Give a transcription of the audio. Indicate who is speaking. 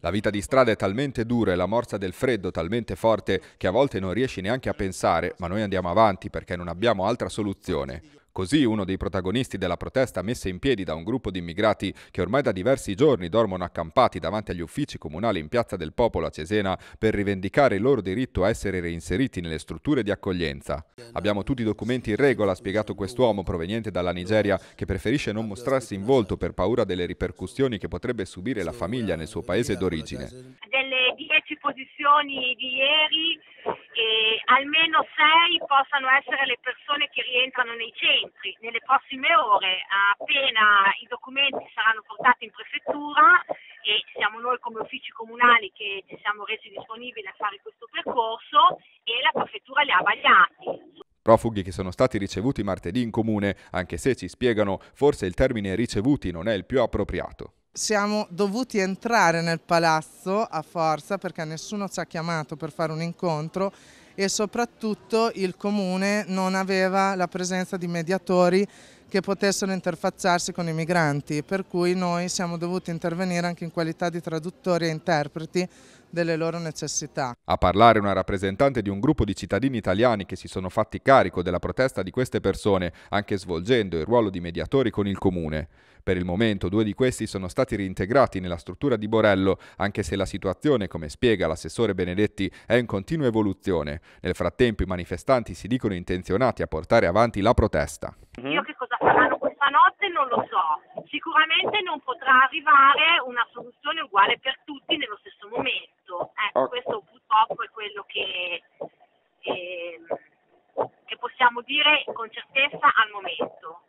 Speaker 1: la vita di strada è
Speaker 2: talmente dura e la morsa del freddo talmente forte che a volte non riesci neanche a pensare, ma noi andiamo avanti perché non abbiamo altra soluzione. Così uno dei protagonisti della protesta messa in piedi da un gruppo di immigrati che ormai da diversi giorni dormono accampati davanti agli uffici comunali in Piazza del Popolo a Cesena per rivendicare il loro diritto a essere reinseriti nelle strutture di accoglienza. Abbiamo tutti i documenti in regola, ha spiegato quest'uomo proveniente dalla Nigeria che preferisce non mostrarsi in volto per paura delle ripercussioni che potrebbe subire la famiglia nel suo paese d'origine.
Speaker 3: Delle dieci posizioni di ieri almeno sei possano essere le persone che rientrano nei centri. Nelle prossime ore, appena i documenti saranno portati in prefettura e siamo noi come uffici comunali che ci siamo resi disponibili a fare questo percorso e la prefettura li ha vagliati.
Speaker 2: Profughi che sono stati ricevuti martedì in comune, anche se ci spiegano forse il termine ricevuti non è il più appropriato.
Speaker 4: Siamo dovuti entrare nel palazzo a forza perché nessuno ci ha chiamato per fare un incontro e soprattutto il comune non aveva la presenza di mediatori che potessero interfacciarsi con i migranti, per cui noi siamo dovuti intervenire anche in qualità di traduttori e interpreti delle loro necessità.
Speaker 2: A parlare una rappresentante di un gruppo di cittadini italiani che si sono fatti carico della protesta di queste persone, anche svolgendo il ruolo di mediatori con il comune. Per il momento due di questi sono stati reintegrati nella struttura di Borello, anche se la situazione, come spiega l'assessore Benedetti, è in continua evoluzione. Nel frattempo i manifestanti si dicono intenzionati a portare avanti la protesta.
Speaker 5: Io
Speaker 3: non lo so, sicuramente non potrà arrivare una soluzione uguale per tutti nello stesso momento. Ecco, okay. questo purtroppo è quello che, eh, che possiamo dire con certezza al momento.